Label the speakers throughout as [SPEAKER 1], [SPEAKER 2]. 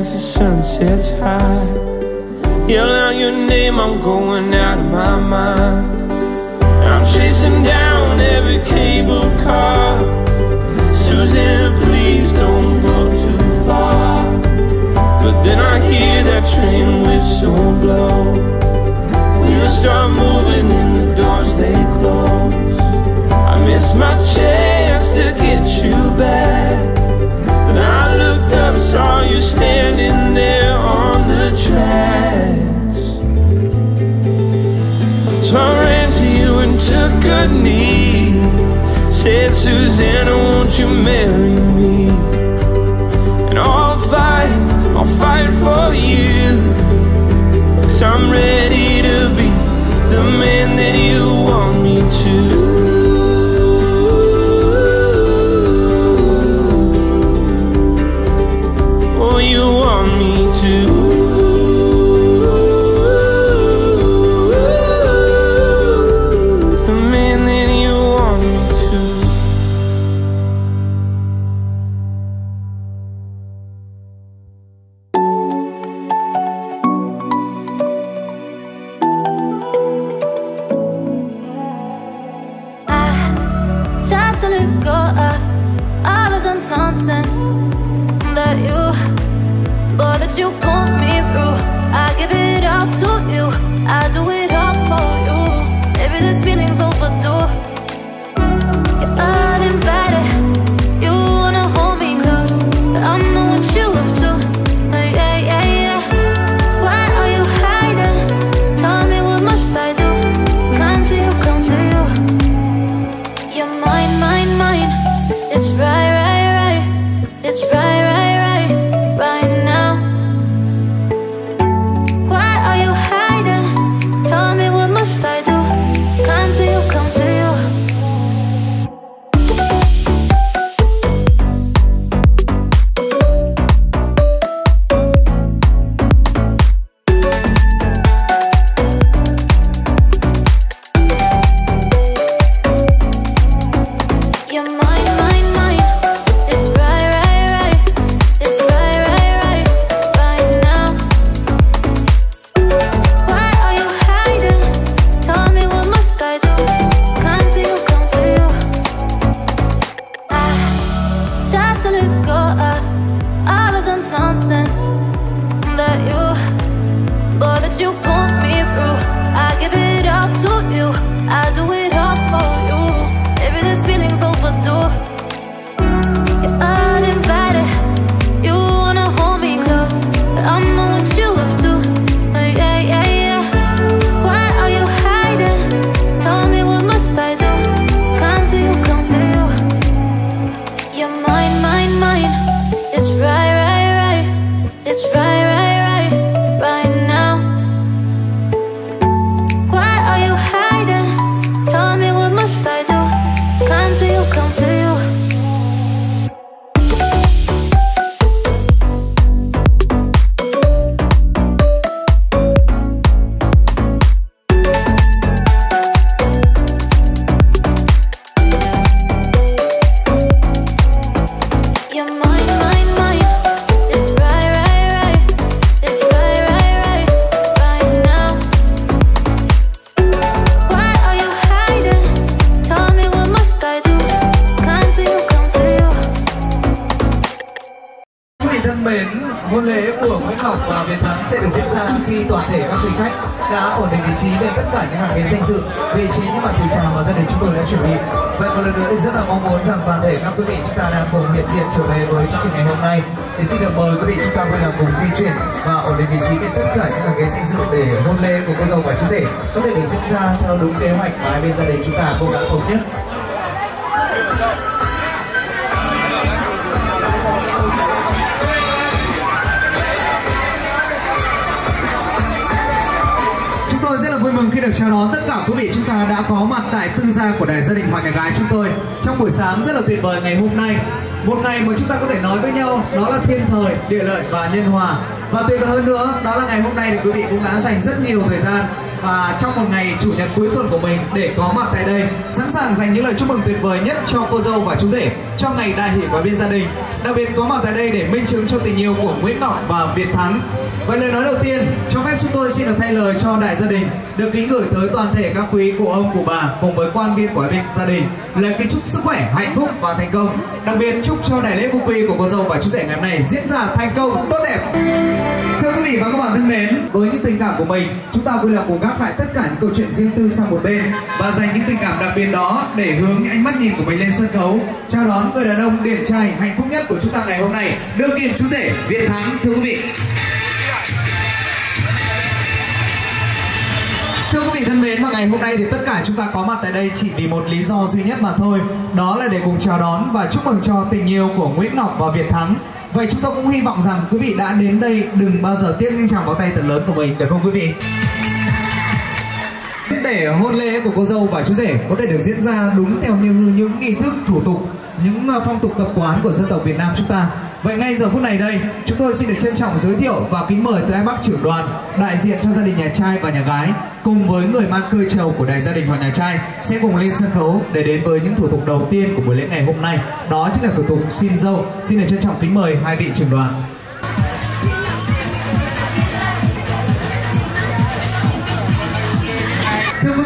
[SPEAKER 1] as the sun sets high. Yell out your name, I'm going out of my mind. I'm chasing down every cable car. Susan, please don't go too far. But then I hear that train whistle blow. We'll start moving and the doors they close. I miss my chance to get you back. I looked up, saw you standing there on the tracks. Tore into you and took good knee. Said, "Susanna, won't you marry me?" And I'll fight, I'll fight for you. 'Cause I'm ready to be the man that you want me to
[SPEAKER 2] khi được chào đón, tất cả quý vị chúng ta đã có mặt tại tư gia của đài gia đình Hoàng nhà gái chúng tôi trong buổi sáng rất là tuyệt vời ngày hôm nay. Một ngày mà chúng ta có thể nói với nhau, đó là thiên thời, địa lợi và nhân hòa. Và tuyệt vời hơn nữa, đó là ngày hôm nay thì quý vị cũng đã dành rất nhiều thời gian và trong một ngày chủ nhật cuối tuần của mình để có mặt tại đây, sẵn sàng dành những lời chúc mừng tuyệt vời nhất cho cô dâu và chú rể trong ngày đại hỷ của bên gia đình. Đặc biệt có mặt tại đây để minh chứng cho tình yêu của Nguyễn Ngọc và Việt Thắng. Vậy lời nói đầu tiên, cho phép chúng tôi xin được thay lời cho đại gia đình được kính gửi tới toàn thể các quý cụ ông cụ bà cùng với quan viên của bên gia đình lời kính chúc sức khỏe, hạnh phúc và thành công. Đặc biệt chúc cho đại lễ phú quy của cô dâu và chú rể ngày hôm nay diễn ra thành công tốt đẹp. Thưa quý vị và các bạn thân mến, với những tình cảm của mình, chúng ta vui lòng cùng gác lại tất cả những câu chuyện riêng tư sang một bên và dành những tình cảm đặc biệt đó để hướng những ánh mắt nhìn của mình lên sân khấu, chào đón người đàn ông điển trai hạnh phúc nhất của chúng ta ngày hôm nay, đương kim chú rể Việt Thắng thưa quý vị. Vị thân mến, và ngày hôm nay thì tất cả chúng ta có mặt tại đây chỉ vì một lý do duy nhất mà thôi. Đó là để cùng chào đón và chúc mừng cho tình yêu của Nguyễn Ngọc và Việt Thắng. Vậy chúng tôi cũng hy vọng rằng quý vị đã đến đây đừng bao giờ tiếc những chàng pháo tay thật lớn của mình, được không quý vị? Để hôn lễ của cô dâu và chú rể có thể được diễn ra đúng theo như những nghi thức thủ tục, những ờ, phong tục tập quán của dân tộc Việt Nam chúng ta. Vậy ngay giờ phút này đây, chúng tôi xin được trân trọng giới thiệu và kính mời tới bác trưởng đoàn đại diện cho gia đình nhà trai và nhà gái cùng với người mang cơi trầu của đại gia đình và nhà trai sẽ cùng lên sân khấu để đến với những thủ tục đầu tiên của buổi lễ ngày hôm nay. Đó chính là thủ tục xin dâu. Xin được trân trọng kính mời hai vị trưởng đoàn.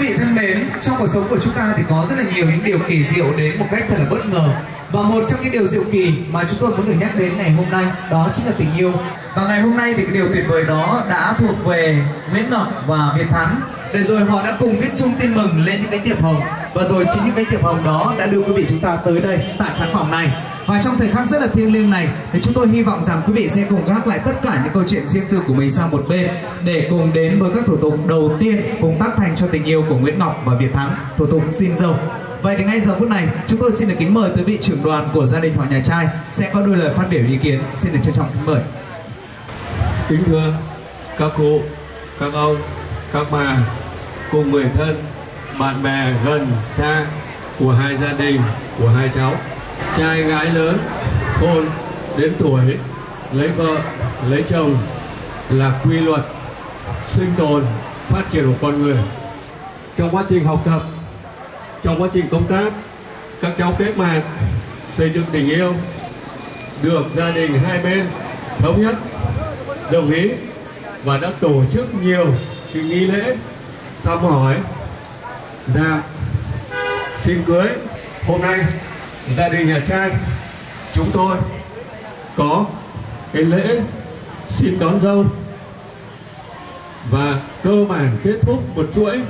[SPEAKER 2] Vị thân mến, trong cuộc sống của chúng ta thì có rất là nhiều những điều kỳ diệu đến một cách thật là bất ngờ. Và một trong những điều diệu kỳ mà chúng tôi muốn được nhắc đến ngày hôm nay đó chính là tình yêu. Và ngày hôm nay thì cái điều tuyệt vời đó đã thuộc về Nguyễn Ngọc và Việt Thắng. Để rồi họ đã cùng viết chung tin mừng lên những cái tiệp hồng. Và rồi chính những cái tiệp hồng đó đã đưa quý vị chúng ta tới đây tại khán phòng này và trong thời khắc rất là thiêng liêng này thì chúng tôi hy vọng rằng quý vị sẽ cùng gác lại tất cả những câu chuyện riêng tư của mình sang một bên để cùng đến với các thủ tục đầu tiên cùng tác thành cho tình yêu của Nguyễn Ngọc và Việt Thắng thủ tục xin dâu Vậy thì ngay giờ phút này, chúng tôi xin được kính mời tới vị trưởng đoàn của gia đình họ nhà trai sẽ có đôi lời phát biểu ý kiến. Xin được trân trọng kính mời.
[SPEAKER 3] Kính thưa các cô, các ông, các bà, cùng người thân, bạn bè gần xa của hai gia đình, của hai cháu. Trai gái lớn, khôn đến tuổi, lấy vợ, lấy chồng là quy luật sinh tồn, phát triển của con người. Trong quá trình học tập, trong quá trình công tác các cháu kết mạng xây dựng tình yêu được gia đình hai bên thống nhất đồng ý và đã tổ chức nhiều cái nghi lễ thăm hỏi ra xin cưới hôm nay gia đình nhà trai, chúng tôi có cái lễ xin đón dâu. Và cơ bản kết thúc một chuỗi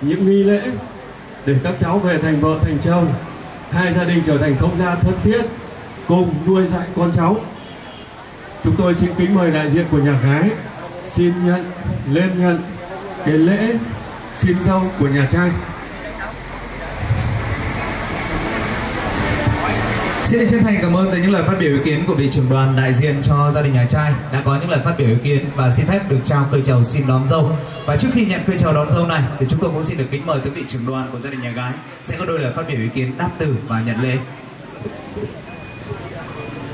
[SPEAKER 3] những nghi lễ để các cháu về thành vợ thành chồng, hai gia đình trở thành không gia thân thiết, cùng nuôi dạy con cháu. Chúng tôi xin kính mời đại diện của nhà gái xin nhận, lên nhận cái lễ xin dâu của nhà trai.
[SPEAKER 2] Xin chân thành cảm ơn tới những lời phát biểu ý kiến của vị trưởng đoàn đại diện cho gia đình nhà trai đã có những lời phát biểu ý kiến và xin phép được trao cây chầu xin đón dâu. Và trước khi nhận cây chầu đón dâu này thì chúng tôi cũng xin được kính mời tới vị trưởng đoàn của gia đình nhà gái sẽ có đôi lời phát biểu ý kiến đáp từ và nhận lễ.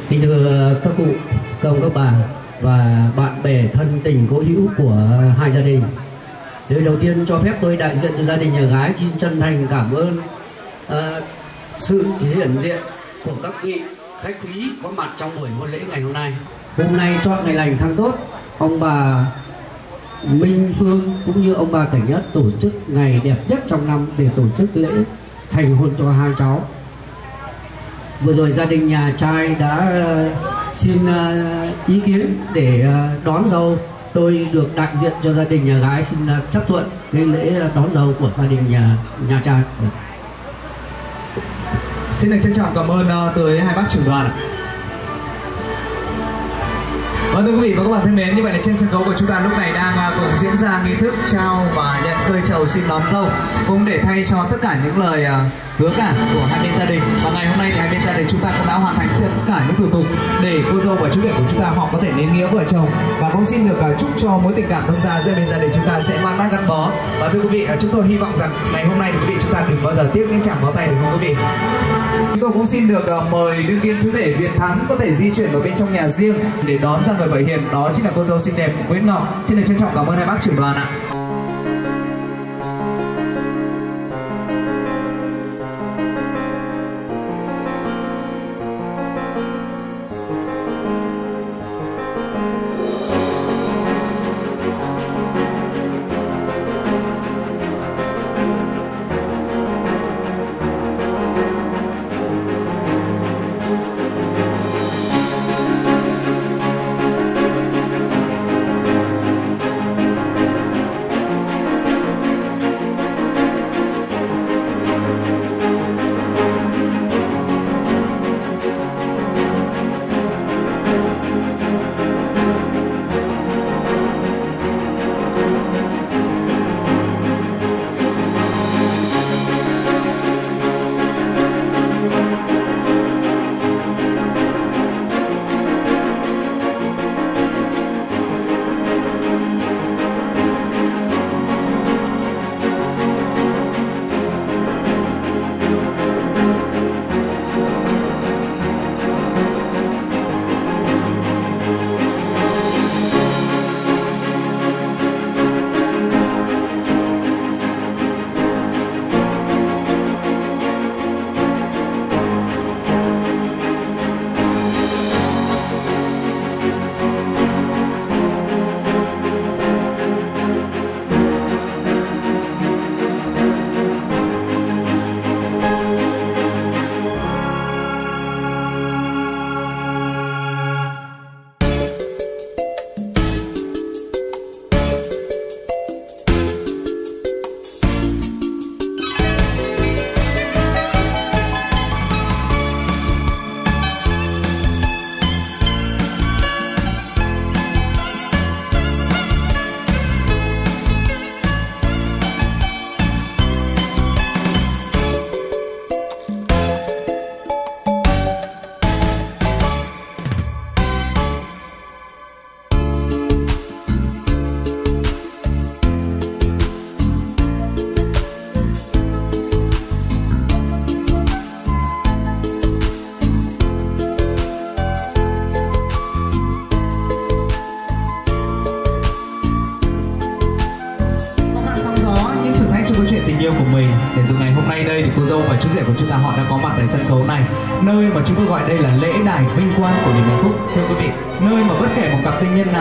[SPEAKER 4] Kính thưa các cụ, các ông các bà và bạn bè thân tình cố hữu của hai gia đình. Lời đầu tiên cho phép tôi đại diện cho gia đình nhà gái xin chân thành cảm ơn uh, sự hiện diện của các vị khách quý có mặt trong buổi hôn lễ ngày hôm nay. Hôm nay chọn ngày lành tháng tốt, ông bà Minh Phương cũng như ông bà Cảnh Nhất tổ chức ngày đẹp nhất trong năm để tổ chức lễ thành hôn cho hai cháu. Vừa rồi gia đình nhà trai đã ờ, xin ờ, ý kiến để ờ, đón dâu. Tôi được đại diện cho gia đình nhà gái xin chấp thuận cái lễ đón dâu của gia đình nhà nhà trai
[SPEAKER 2] xin được trân trọng cảm ơn uh, tới hai bác trưởng đoàn. Vâng thưa quý vị và các bạn thân mến, như vậy là trên sân khấu của chúng ta lúc này đang ờ, cùng diễn ra nghi thức trao và nhận cơi trầu xin đón dâu cũng để thay cho tất cả những lời à, hứa cả của hai bên gia đình. Và ngày hôm nay thì hai bên gia đình chúng ta cũng đã hoàn thành tất cả những thủ tục để cô dâu và chú rể của chúng ta họ có thể nên nghĩa vợ chồng. Và cũng xin được chúc cho mối tình cảm thông gia giữa bên gia đình chúng ta sẽ mãi mãi gắn bó. Và thưa quý vị chúng tôi hy vọng rằng ngày hôm nay thì quý vị chúng ta đừng bao giờ tiếc những chạm bó tay được không quý vị? Chúng tôi cũng xin được ờ, mời đương kim chú thể Việt Thắng có thể di chuyển vào bên trong nhà riêng để đón ra người vợ hiền. Đó chính là cô dâu xinh đẹp Nguyễn Ngọc. Xin được trân trọng cảm ơn hai bác trưởng đoàn ạ.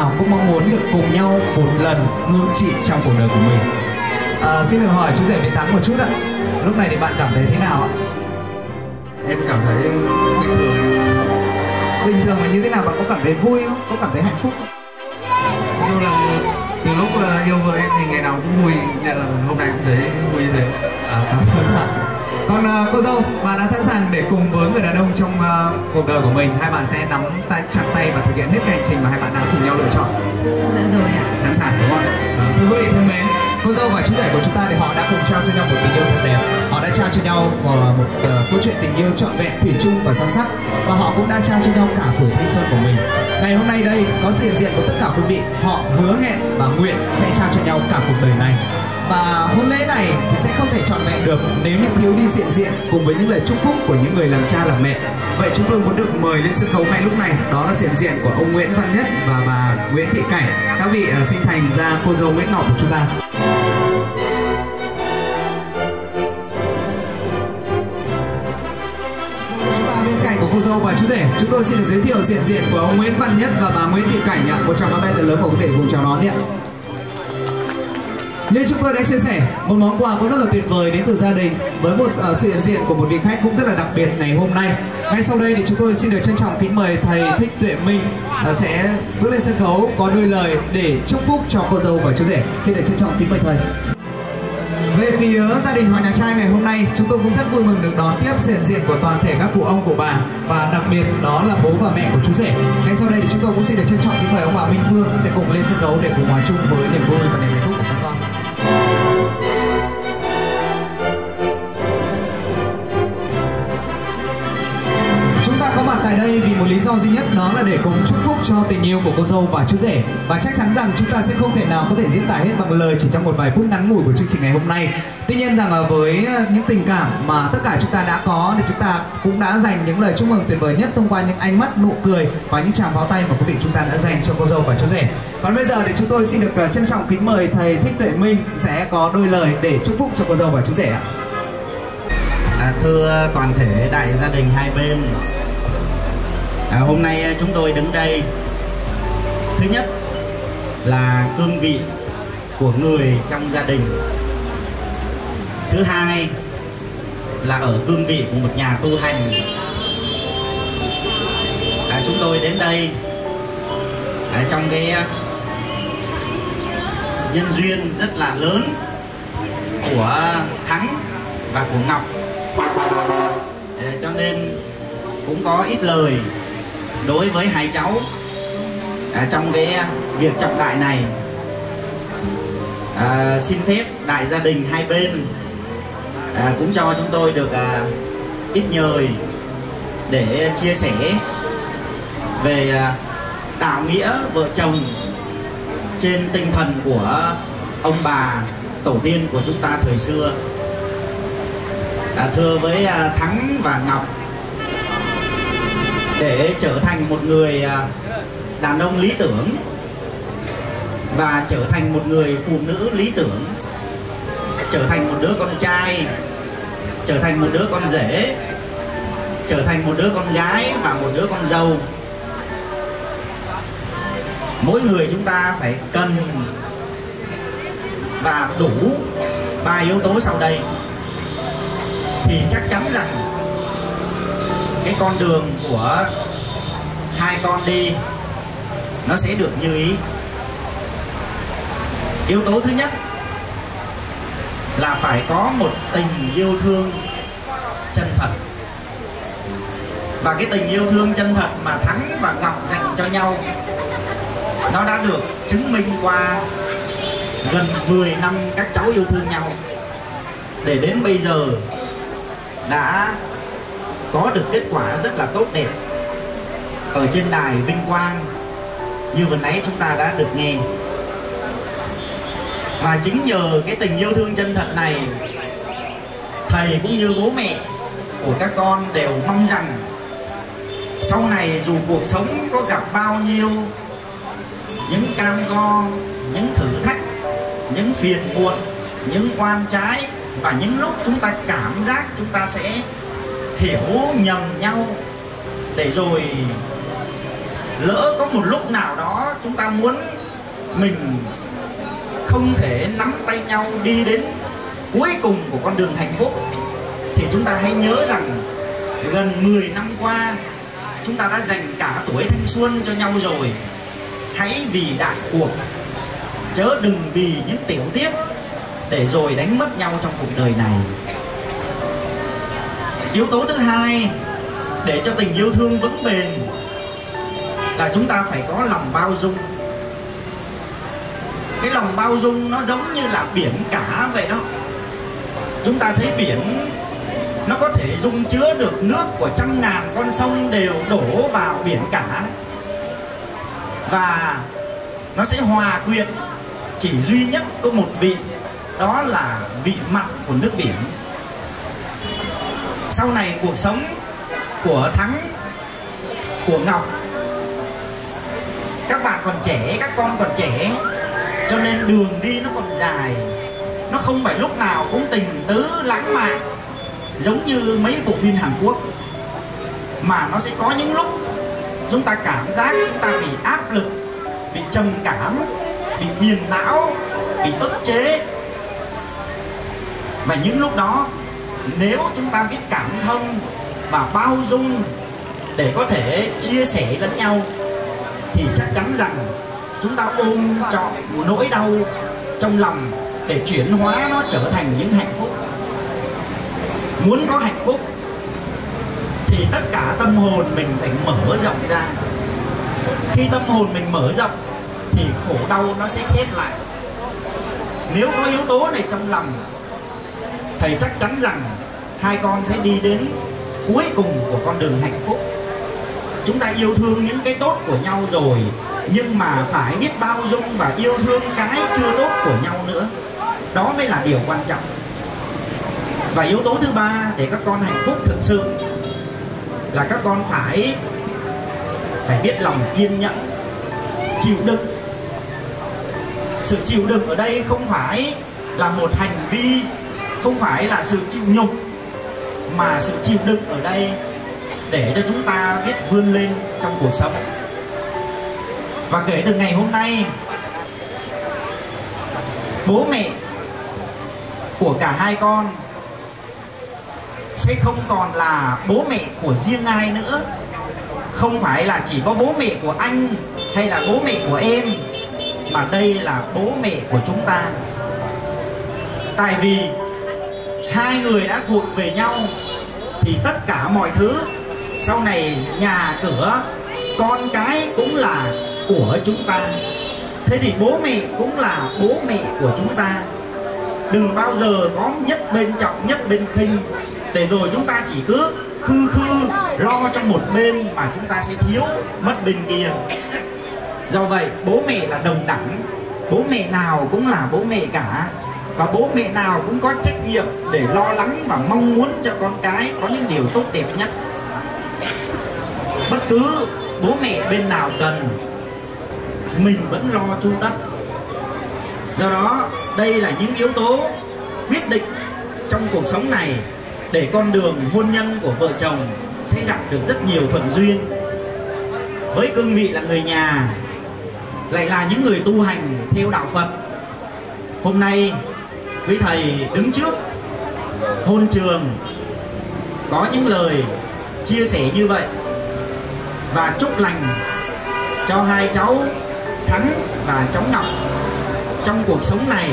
[SPEAKER 2] Nào cũng mong muốn được cùng nhau một lần ngự trị trong cuộc đời của mình. À, xin được hỏi chú rể Việt Thắng một chút ạ. Lúc này thì bạn cảm thấy thế nào ạ?
[SPEAKER 5] Em cảm thấy bình thường.
[SPEAKER 2] Bình thường là như thế nào? Bạn có cảm thấy vui không? Có cảm thấy hạnh phúc không?
[SPEAKER 5] như là từ lúc ờ, yêu vợ em thì ngày nào cũng vui. Nên là hôm nay cũng thấy vui như thế
[SPEAKER 2] À, cảm ơn bạn. Còn à, cô dâu, bạn đã sẵn sàng để cùng với người đàn ông trong à, cuộc đời của mình hai bạn sẽ nắm tay chặt tay và thực hiện hết hành trình mà hai bạn đã cùng nhau lựa chọn.
[SPEAKER 6] Dạ rồi ạ.
[SPEAKER 2] Sẵn sàng đúng không? ạ? Thưa quý vị thân mến, cô dâu và chú rể của chúng ta thì họ đã cùng trao cho nhau một tình yêu thật đẹp. Họ đã trao cho nhau một, một ờ, câu chuyện tình yêu trọn vẹn, thủy chung và sâu sắc. Và họ cũng đã trao cho nhau cả tuổi thanh xuân của mình. Ngày hôm nay đây có sự hiện diện của tất cả quý vị, họ hứa hẹn và nguyện sẽ trao cho nhau cả cuộc đời này và hôn lễ này thì sẽ không thể trọn vẹn được nếu như thiếu đi diện diện cùng với những lời chúc phúc của những người làm cha làm mẹ. Vậy chúng tôi muốn được mời lên sân khấu ngay lúc này. Đó là diện diện của ông Nguyễn Văn Nhất và bà Nguyễn Thị Cảnh. Các vị ờ, uh, sinh thành ra cô dâu Nguyễn Ngọc của chúng ta. Chúng ta bên cạnh của cô dâu và chú rể chúng tôi xin được giới thiệu diện diện của ông Nguyễn Văn Nhất và bà Nguyễn Thị Cảnh ạ. Một tràng pháo tay thật lớn của có thể cùng chào đón đi ạ. Như chúng tôi đã chia sẻ, một món quà cũng rất là tuyệt vời đến từ gia đình với một uh, sự hiện diện của một vị khách cũng rất là đặc biệt ngày hôm nay. Ngay sau đây thì chúng tôi xin được trân trọng kính mời thầy Thích Tuệ Minh uh, sẽ bước lên sân khấu có đôi lời để chúc phúc cho cô dâu và chú rể. Xin được trân trọng kính mời thầy. Về phía gia đình Hoàng Nhà Trai ngày hôm nay, chúng tôi cũng rất vui mừng được đón tiếp sự hiện diện của toàn thể các cụ ông cụ bà và đặc biệt đó là bố và mẹ của chú rể. Ngay sau đây thì chúng tôi cũng xin được trân trọng kính mời ông bà Minh Phương sẽ cùng lên sân khấu để cùng hòa chung với niềm vui và niềm hạnh phúc một lý do duy nhất đó là để cùng chúc phúc cho tình yêu của cô dâu và chú rể và chắc chắn rằng chúng ta sẽ không thể nào có thể diễn tả hết bằng lời chỉ trong một vài phút ngắn ngủi của chương trình ngày hôm nay. Tuy nhiên rằng là với ờ, những tình cảm mà tất cả chúng ta đã có thì chúng ta cũng đã dành những lời chúc mừng tuyệt vời nhất thông qua những ánh mắt, nụ cười và những tràng pháo tay mà quý vị chúng ta đã dành cho cô dâu và chú rể. Còn bây giờ thì chúng tôi xin được ờ, trân trọng kính mời thầy Thích Tuệ Minh sẽ có đôi lời để chúc phúc cho cô dâu và chú rể ạ.
[SPEAKER 6] À, thưa toàn thể đại gia đình hai bên à, hôm nay à, chúng tôi đứng đây. Thứ nhất là cương vị của người trong gia đình. Thứ hai là ở cương vị của một nhà tu hành. À, chúng tôi đến đây à, trong cái à, nhân duyên rất là lớn của thắng và của ngọc. À, cho nên cũng có ít lời đối với hai cháu à, trong cái việc trọng đại này à, xin phép đại gia đình hai bên à, cũng cho chúng tôi được à, ít nhời để chia sẻ về à, đạo nghĩa vợ chồng trên tinh thần của ông bà tổ tiên của chúng ta thời xưa. À, thưa với à, thắng và ngọc để trở thành một người à, đàn ông lý tưởng và trở thành một người phụ nữ lý tưởng, trở thành một đứa con trai, trở thành một đứa con rể, trở thành một đứa con gái và một đứa con dâu. Mỗi người chúng ta phải cần và đủ ba yếu tố sau đây. Thì chắc chắn rằng cái con đường của hai con đi, nó sẽ được như ý. Yếu tố thứ nhất là phải có một tình yêu thương chân thật. Và cái tình yêu thương chân thật mà thắng và ngọc dành cho nhau, nó đã được chứng minh qua gần 10 năm các cháu yêu thương nhau. Để đến bây giờ đã có được kết quả rất là tốt đẹp. Ở trên đài vinh quang, như vừa nãy chúng ta đã được nghe. Và chính nhờ cái tình yêu thương chân thật này, thầy cũng như bố mẹ của các con đều mong rằng sau này dù cuộc sống có gặp bao nhiêu, những cam go, những thử thách, những phiền muộn, những quan trái và những lúc chúng ta cảm giác chúng ta sẽ hiểu nhầm nhau. Để rồi lỡ có một lúc nào đó chúng ta muốn mình không thể nắm tay nhau đi đến cuối cùng của con đường hạnh phúc, thì chúng ta hãy nhớ rằng gần 10 năm qua chúng ta đã dành cả tuổi thanh xuân cho nhau rồi. Hãy vì đại cuộc, chớ đừng vì những tiểu tiết để rồi đánh mất nhau trong cuộc đời này yếu tố thứ hai để cho tình yêu thương vững bền là chúng ta phải có lòng bao dung. Cái lòng bao dung nó giống như là biển cả vậy đó. Chúng ta thấy biển, nó có thể dung chứa được nước của trăm ngàn con sông đều đổ vào biển cả. Và nó sẽ hòa quyện chỉ duy nhất có một vị, đó là vị mặn của nước biển sau này cuộc sống của thắng, của ngọc, các bạn còn trẻ, các con còn trẻ, cho nên đường đi nó còn dài. Nó không phải lúc nào cũng tình tứ lãng mạn, giống như mấy bộ phim Hàn Quốc. Mà nó sẽ có những lúc chúng ta cảm giác chúng ta bị áp lực, bị trầm cảm, bị phiền não, bị ức chế. Và những lúc đó nếu chúng ta biết cảm thông và bao dung để có thể chia sẻ lẫn nhau, thì chắc chắn rằng chúng ta ôm trọn nỗi đau trong lòng để chuyển hóa nó trở thành những hạnh phúc. Muốn có hạnh phúc, thì tất cả tâm hồn mình phải mở rộng ra. Khi tâm hồn mình mở rộng, thì khổ đau nó sẽ khép lại. Nếu có yếu tố này trong lòng, thầy chắc chắn rằng hai con sẽ đi đến cuối cùng của con đường hạnh phúc. Chúng ta yêu thương những cái tốt của nhau rồi, nhưng mà phải biết bao dung và yêu thương cái chưa tốt của nhau nữa. Đó mới là điều quan trọng. Và yếu tố thứ ba để các con hạnh phúc thực sự là các con phải phải biết lòng kiên nhẫn, chịu đựng. Sự chịu đựng ở đây không phải là một hành vi, không phải là sự chịu nhục mà sự chịu đựng ở đây để cho chúng ta biết vươn lên trong cuộc sống. Và kể từ ngày hôm nay, bố mẹ của cả hai con sẽ không còn là bố mẹ của riêng ai nữa. Không phải là chỉ có bố mẹ của anh hay là bố mẹ của em, mà đây là bố mẹ của chúng ta. Tại vì hai người đã thuộc về nhau thì tất cả mọi thứ. Sau này nhà cửa, con cái cũng là của chúng ta. Thế thì bố mẹ cũng là bố mẹ của chúng ta. Đừng bao giờ có nhất bên trọng nhất bên khinh. Để rồi chúng ta chỉ cứ khư khư lo cho một bên mà chúng ta sẽ thiếu mất bên kia. Do vậy, bố mẹ là đồng đẳng. Bố mẹ nào cũng là bố mẹ cả và bố mẹ nào cũng có trách nhiệm để lo lắng và mong muốn cho con cái có những điều tốt đẹp nhất. Bất cứ bố mẹ bên nào cần, mình vẫn lo chu tất. do đó, đây là những yếu tố quyết định trong cuộc sống này để con đường hôn nhân của vợ chồng sẽ gặp được rất nhiều thuận duyên. Với cương vị là người nhà, lại là những người tu hành theo đạo Phật. Hôm nay quý thầy đứng trước hôn trường, có những lời chia sẻ như vậy. Và chúc lành cho hai cháu Thắng và cháu Ngọc. Trong cuộc sống này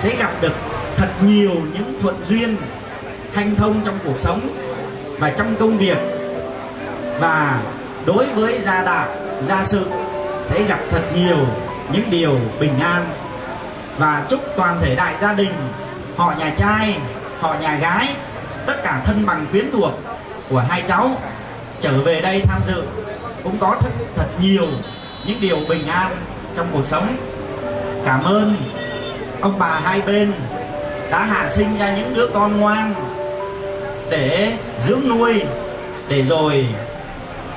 [SPEAKER 6] sẽ gặp được thật nhiều những thuận duyên, hanh thông trong cuộc sống và trong công việc. Và đối với gia đạo, gia sự sẽ gặp thật nhiều những điều bình an và chúc toàn thể đại gia đình họ nhà trai họ nhà gái tất cả thân bằng quyến thuộc của hai cháu trở về đây tham dự cũng có thật, thật nhiều những điều bình an trong cuộc sống. Cảm ơn ông bà hai bên đã hạ sinh ra những đứa con ngoan để dưỡng nuôi để rồi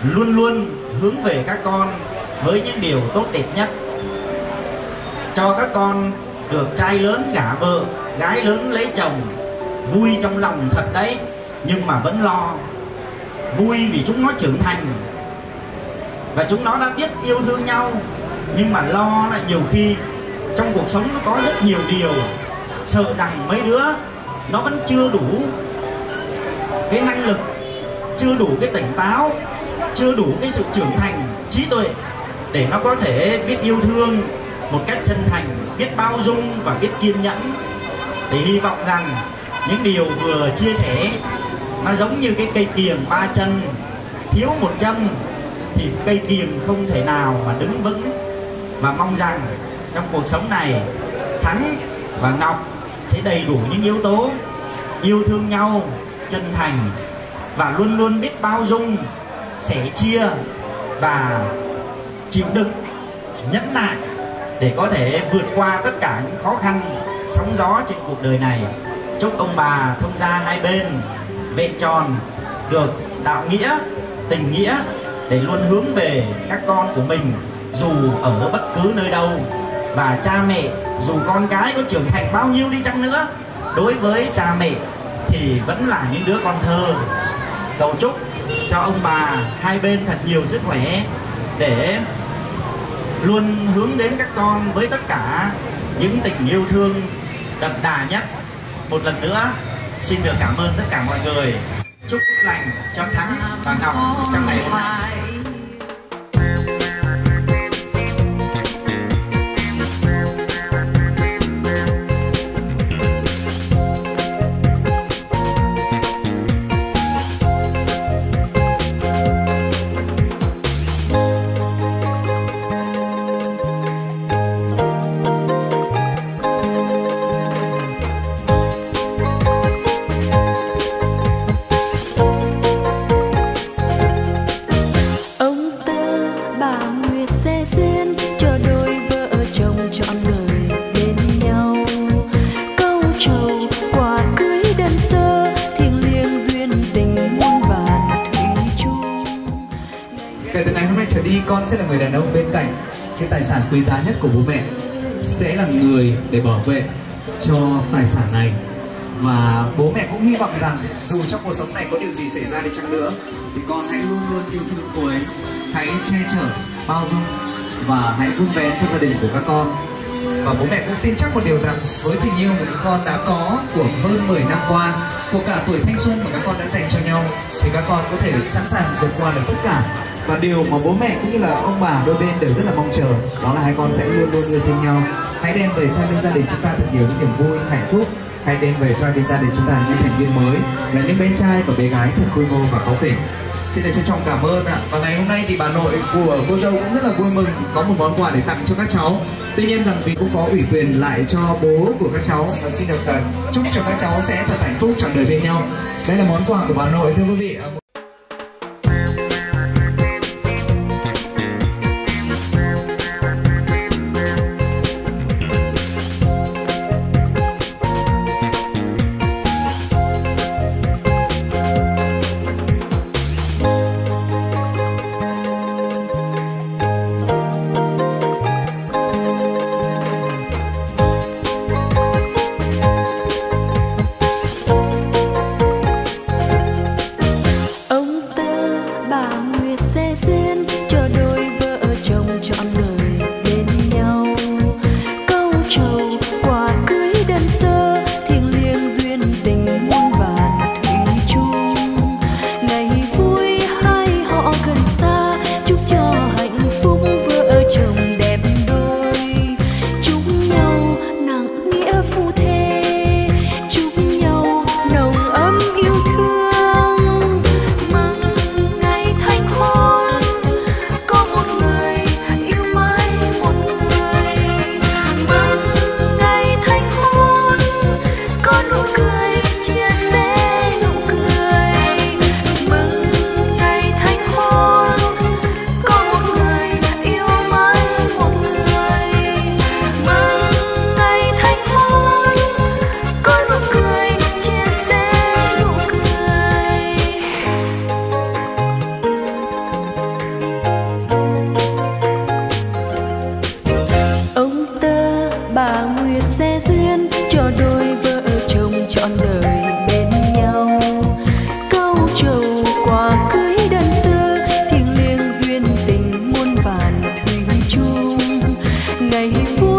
[SPEAKER 6] luôn luôn hướng về các con với những điều tốt đẹp nhất cho các con được trai lớn gả vợ, gái lớn lấy chồng. Vui trong lòng thật đấy, nhưng mà vẫn lo. Vui vì chúng nó trưởng thành. Và chúng nó đã biết yêu thương nhau, nhưng mà lo là nhiều khi trong cuộc sống nó có rất nhiều điều. Sợ rằng mấy đứa nó vẫn chưa đủ cái năng lực, chưa đủ cái tỉnh táo, chưa đủ cái sự trưởng thành, trí tuệ để nó có thể biết yêu thương một cách chân thành, biết bao dung và biết kiên nhẫn. Để hy vọng rằng những điều vừa chia sẻ nó giống như cái cây kiềng ba chân. Thiếu một chân thì cây kiềng không thể nào mà đứng vững. Và mong rằng trong cuộc sống này, thắng và ngọc sẽ đầy đủ những yếu tố yêu thương nhau, chân thành và luôn luôn biết bao dung, sẻ chia và chịu đựng nhẫn nại để có thể vượt qua tất cả những khó khăn sóng gió trên cuộc đời này. Chúc ông bà thông gia hai bên, vẹn tròn, được đạo nghĩa, tình nghĩa, để luôn hướng về các con của mình, dù ở bất cứ nơi đâu. Và cha mẹ, dù con cái có trưởng thành bao nhiêu đi chăng nữa, đối với cha mẹ thì vẫn là những đứa con thơ. Cầu chúc cho ông bà hai bên thật nhiều sức khỏe để luôn hướng đến các con với tất cả những tình yêu thương đậm đà nhất. Một lần nữa, xin được cảm ơn tất cả mọi người. Chúc phúc lành cho thắng và ngọc trong ngày hôm nay.
[SPEAKER 7] Quý giá nhất của bố mẹ sẽ là người để bảo vệ cho tài sản này. Và bố mẹ cũng hy vọng rằng dù trong cuộc sống này có điều gì xảy ra đi chăng nữa, thì con hãy luôn luôn yêu thương cô ấy. Hãy che chở, bao dung và hãy vun vén cho gia đình của các con. Và bố mẹ cũng tin chắc một điều rằng với tình yêu mà các con đã có của hơn 10 năm qua, của cả tuổi thanh xuân mà các con đã dành cho nhau, thì các con có thể sẵn sàng vượt qua được tất cả và điều mà bố mẹ cũng như là ông bà đôi bên đều rất là mong chờ, đó là hai con sẽ luôn luôn yêu thương nhau hãy đem về cho bên gia đình chúng ta thật nhiều những niềm vui, hạnh phúc hãy đem về cho bên gia đình chúng ta những thành viên mới là những bé trai và bé gái thật khôi ngô và cáu kỉnh Xin được trân trọng cảm ơn ạ. Và ngày hôm nay thì bà nội của cô dâu cũng rất là vui mừng, có một món quà để tặng cho các cháu. Tuy nhiên rằng vì cũng có ủy quyền lại cho bố của các cháu và xin được ờ, chúc cho các cháu sẽ thật hạnh phúc trọn đời bên nhau. Đây là món quà của bà nội, thưa quý vị.
[SPEAKER 3] नहीं फूल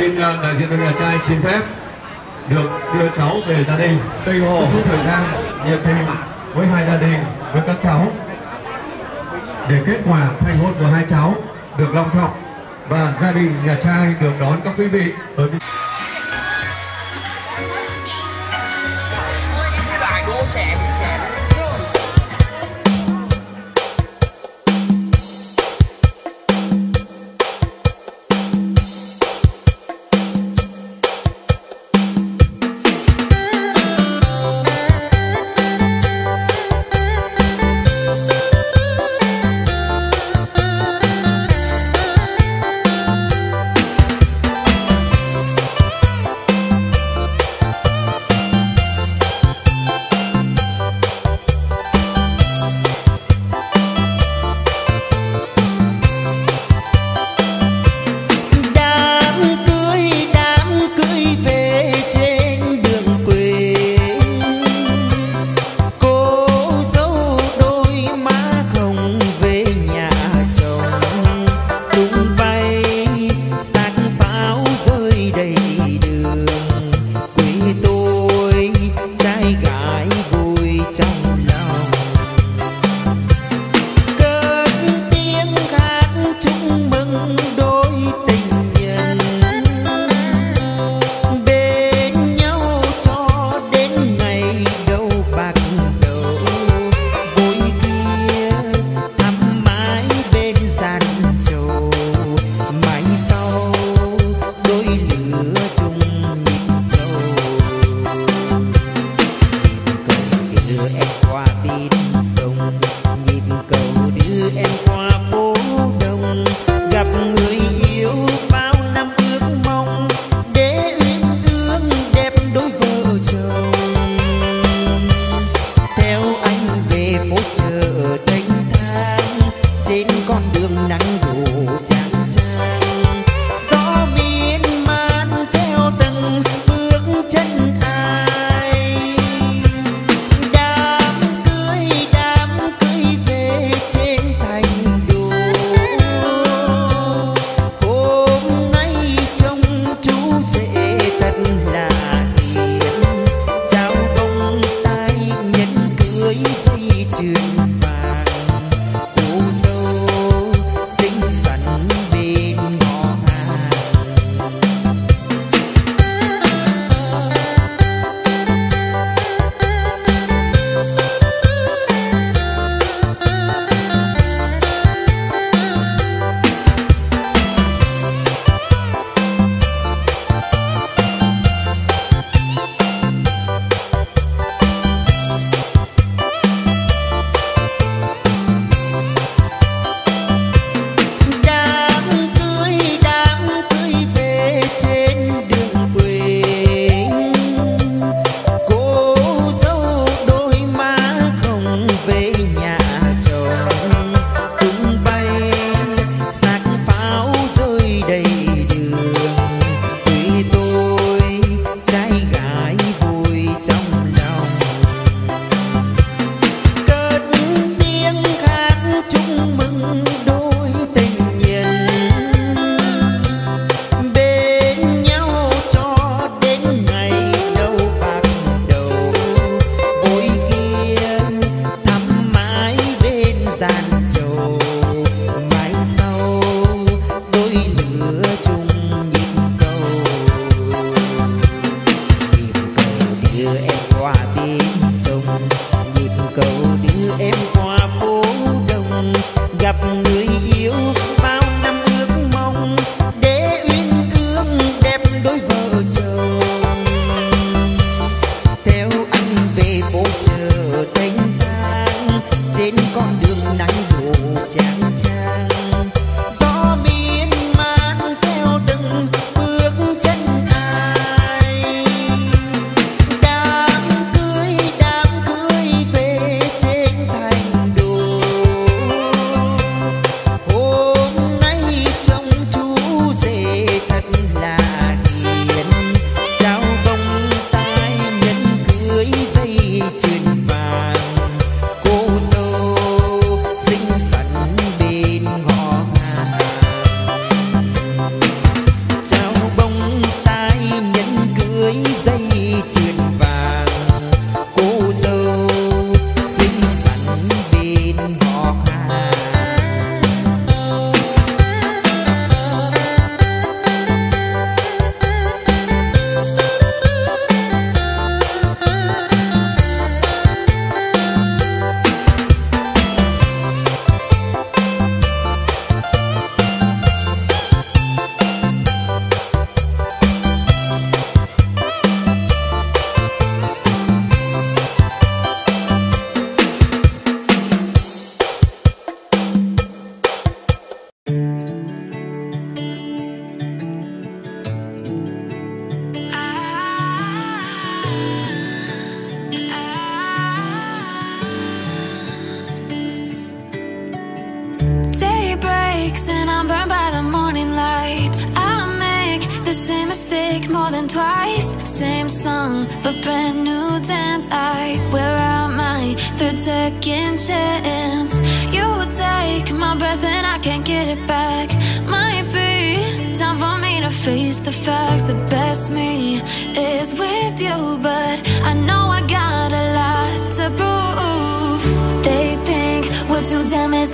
[SPEAKER 3] xin ờ, đại diện bên nhà trai xin phép được đưa cháu về gia đình. Tây hồ. Chút thời gian nhiệt tình với hai gia đình với các cháu. Để kết quả thành hôn của hai cháu được long trọng và gia đình nhà trai được đón các quý vị. Ở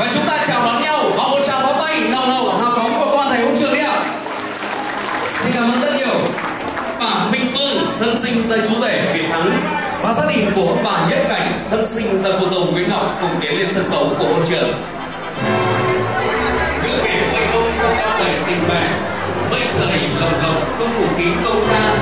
[SPEAKER 8] Và chúng ta chào đón nhau và một tràng pháo tay nồng hậu hào phóng của toàn thể hội trường đi ạ. Xin cảm ơn rất nhiều. Bà Minh Phương, thân sinh ra chú rể Việt Thắng, và gia đình của bà Nhất Cảnh, thân sinh ra cô dâu Nguyễn Ngọc cùng tiến lên sân khấu của hôn trường. Ngữ biển mây hôn không cao đầy tình mẹ, mây sầy lồng lộng, không phủ kín câu cha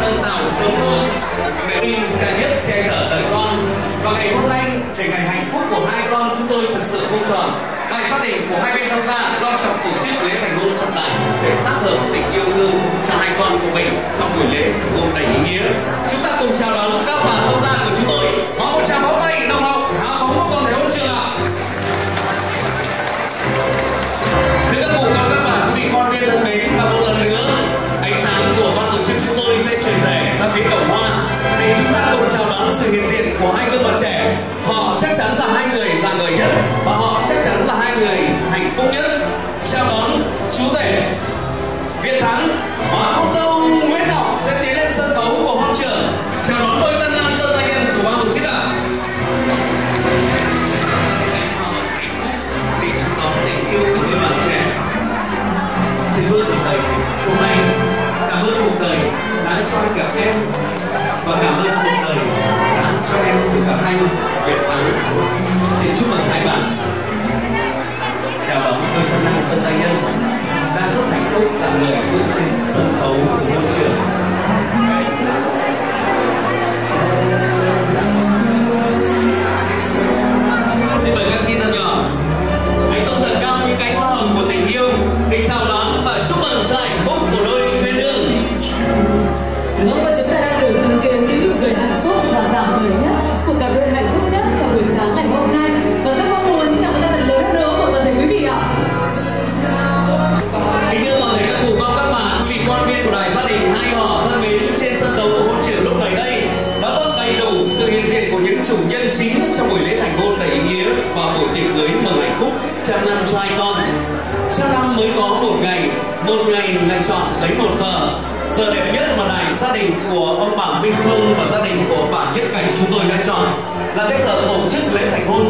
[SPEAKER 8] tân nào sớm hơn mẹ đi nhất che chở đời con. Và ngày hôm nay, để ngày hạnh phúc của hai con, chúng tôi thực sự vui tròn. Bài gia đình của hai bên tham gia long trọng tổ chức lễ thành hôn trọng đại để tác hợp tình yêu thương cho hai con của mình trong buổi lễ thành hôn đầy ý nghĩa. Chúng ta cùng chào đón các bà tham gia của chúng tôi. Họ một tràng pháo tay nồng hậu hào phóng của toàn thể hôn trường ạ. Thưa các cụ các các bạn quý vị con viên thân mến và một lần chúng ta cùng chào đón sự hiện diện của hai gương mặt trẻ. Họ chắc chắn là hai người dạng người nhất và họ chắc chắn là hai người hạnh phúc nhất. Chào đón chú rể Việt Thắng và cô dâu, Nguyễn Ngọc sẽ tiến lên sân khấu của hôn trường. Chào đón đôi tân lang tân gia nhân của ban tổ chức ạ. Để chào đón tình yêu của người bạn trẻ. Trên bước cuộc đời hôm nay cảm ơn cuộc đời đã cho anh gặp em và cảm ơn cuộc đời đã cho em được gặp anh Việt Thắng xin chúc mừng hai bạn. Chào đón đôi tân trần tân nhân. Đã rất thành công trả người bước trên sân khấu môi trường.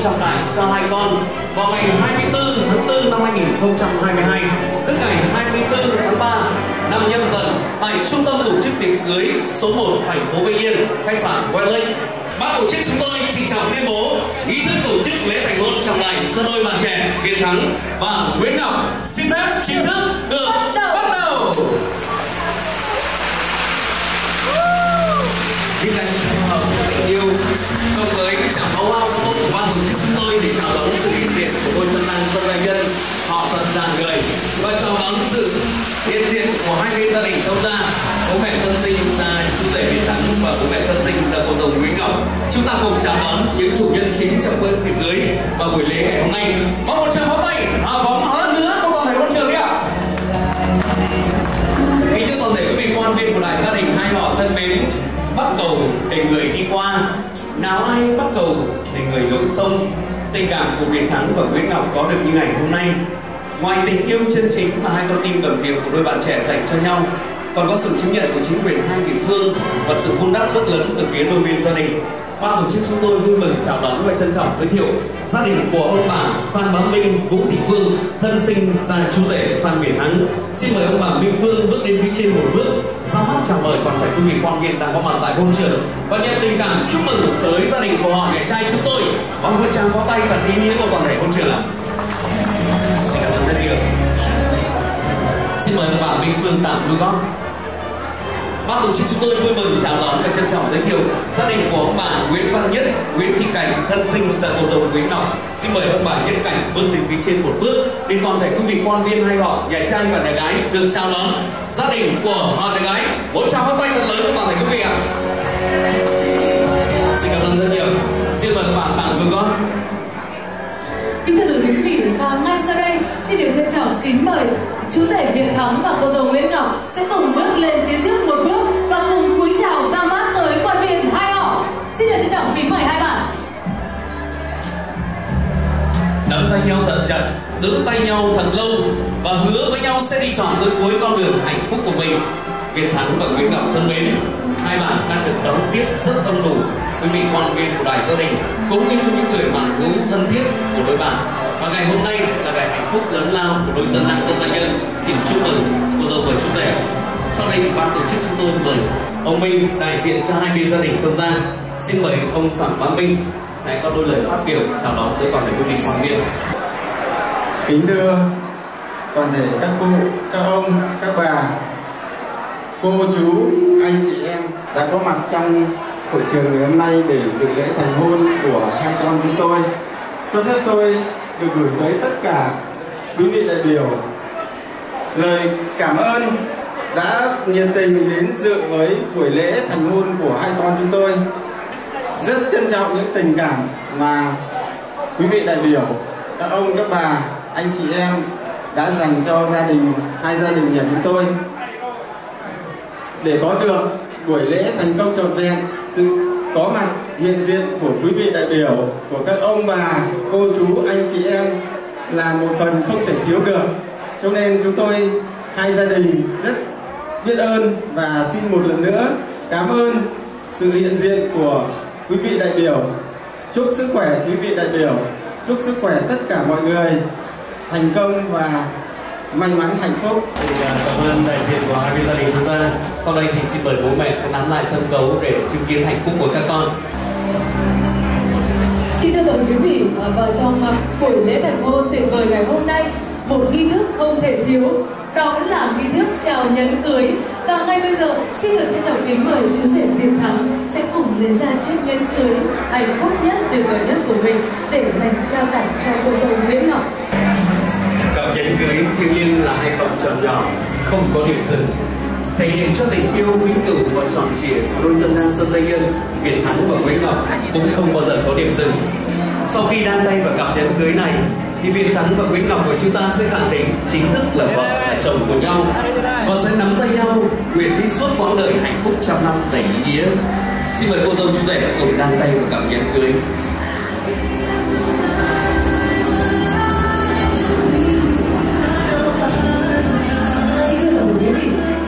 [SPEAKER 8] Trọng đại cho hai con vào ngày 24 tháng 4 năm 2022 tức ngày 24 tháng 3 năm nhâm dần tại trung tâm tổ chức tiệc cưới số 1 thành phố Vĩnh Yên khách sạn Westlake Ban tổ chức chúng tôi trịnh trọng tuyên bố nghi thức tổ chức lễ thành hôn trọng đại cho đôi bạn trẻ Việt Thắng và Nguyễn Ngọc. Xin phép chính thức được bắt đầu. Những cánh hợp tình yêu. Cộng với tràng pháo hoa diện của ngôi tân năng công an nhân. Họ thật dạng người và chào đón sự hiện diện của hai bên gia đình thông gia. Bố mẹ thân sinh là chú rể Việt Thắng và bố mẹ thân sinh là cô dâu Nguyễn Ngọc. Chúng ta cùng chào đón những chủ nhân chính trong bữa tiệc cưới và buổi lễ ngày hôm nay, có một tràng pháo tay hào phóng hơn nữa của toàn thể quân trường kia kính chúc toàn thể quý vị quan viên của đại gia đình hai họ thân mến, bắt cầu để người đi qua. Nào ai bắt cầu để người lội sông? Tình cảm của Việt Thắng và Nguyễn Ngọc có được như ngày hôm nay. Ngoài tình yêu chân chính mà hai con tim đồng điệu của đôi bạn trẻ dành cho nhau còn có sự chứng nhận của chính quyền hai địa phương và sự vun đắp rất lớn từ phía đôi bên gia đình. Ban tổ chức chúng tôi vui mừng chào đón và trân trọng giới thiệu gia đình của ông bà Phan Bá Minh, Vũ Thị Phương, thân sinh và chú rể Phan Việt Thắng. Xin mời ông bà Minh Phương bước lên phía trên một bước, ra mắt chào mời toàn thể quý vị quan viên đang có mặt tại hôn trường và nhận tình cảm chúc mừng tới gia đình của họ nhà trai chúng tôi và một tràng pháo tay thật ý nghĩa của toàn thể hôn trường ạ. Xin cảm ơn rất nhiều. Xin mời các bạn Minh Phương tạm lưu gót. Ban tổ chức chúng tôi vui mừng chào đón và trân trọng giới thiệu gia đình của ông bà Nguyễn Văn Nhất, Nguyễn Thị Cảnh, thân sinh ra cô dâu Nguyễn Ngọc. Xin mời ông bà Nhất Cảnh bước lên phía trên một bước để toàn thể quý vị quan viên hai họ, nhà trai và nhà gái được chào đón gia đình của họ nhà gái. Một tràng pháo tay thật lớn cho toàn thể quý vị ạ. Xin cảm ơn rất nhiều. Xin mời các bạn tặng vương gót.
[SPEAKER 9] Kính thưa quý vị và ngay sau đây xin được trân trọng kính mời chú rể Việt Thắng và cô dâu Nguyễn Ngọc sẽ cùng bước lên phía trước một bước Xin được trân trọng, kính mời hai bạn.
[SPEAKER 8] nắm tay nhau thật chặt, giữ tay nhau thật lâu và hứa với nhau sẽ đi chọn tới cuối con đường hạnh phúc của mình. Việt Thắng và Nguyễn Ngọc thân mến, hai bạn đang được đón tiếp rất đông đủ. Quý vị quan viên của đài gia đình cũng như những người bạn hữu thân thiết của đôi bạn. Và ngày hôm nay là ngày hạnh phúc lớn lao của đôi tân lang tân gia nhân. Xin chúc mừng cô dâu và chú rể sau đây, ban tổ chức chúng tôi mời ông Minh đại diện cho hai bên gia đình tham Gia xin mời ông Phạm văn Minh sẽ có đôi lời phát biểu chào đón tới toàn thể quý vị quan viên.
[SPEAKER 10] Kính thưa toàn thể các cô, các ông, các bà, cô chú, anh chị em đã có mặt trong hội trường ngày hôm nay để dự lễ thành hôn của hai con chúng tôi. Cho phép tôi được gửi tới tất cả quý vị đại biểu lời cảm ơn đã nhiệt tình đến dự với buổi lễ thành hôn của hai con chúng tôi. Rất trân trọng những tình cảm mà quý vị đại biểu, các ông, các bà, anh chị em đã dành cho gia đình, hai gia đình nhà chúng tôi. Để có được buổi lễ thành công trọn vẹn, sự có mặt hiện diện của quý vị đại biểu, của các ông bà, cô chú, anh chị em là một phần không thể thiếu được. Cho nên chúng tôi, hai gia đình rất biết ơn và xin một lần nữa cảm ơn sự hiện diện của quý vị đại biểu. Chúc sức khỏe quý vị đại biểu. Chúc sức khỏe tất cả mọi người. Thành công và may mắn hạnh phúc.
[SPEAKER 8] Thì à, cảm ơn đại diện của hai gia đình chúng ta. Sau đây thì xin mời bố mẹ sẽ nắm lại sân khấu để chứng kiến hạnh phúc của các con.
[SPEAKER 9] Kính thưa quý vị, à, và trong à, buổi lễ thành hôn tuyệt vời ngày hôm nay, một nghi thức không thể thiếu, đó là nghi thức chào nhẫn cưới. Và ngay bây giờ, xin được trân trọng kính mời chú rể Việt Thắng sẽ cùng lấy ra chiếc nhẫn cưới hạnh phúc nhất, tuyệt vời nhất của mình để dành trao tặng cho cô dâu Nguyễn Ngọc.
[SPEAKER 8] cặp nhẫn cưới thiên nhiên là hai vòng tròn nhỏ không có điểm dừng thể hiện cho tình yêu vĩnh cửu và tròn trịa của đôi tân nam tân danh nhân Việt Thắng và Nguyễn Ngọc cũng không bao giờ có điểm dừng sau khi đan tay vào cặp nhẫn cưới này thì Việt Thắng và Nguyễn Ngọc của chúng ta sẽ khẳng định chính thức là vợ và chồng của nhau. Và sẽ nắm tay nhau nguyện đi suốt quãng đời hạnh phúc trăm năm đầy ý nghĩa. Xin mời cô dâu chú rể cùng đan tay vào cảm nhận cưới.